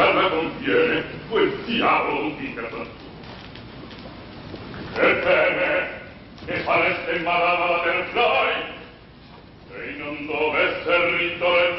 calma conviene quel diavolo di Catanzù. Ebbene, che fareste malavola per noi, se non dovesse ridore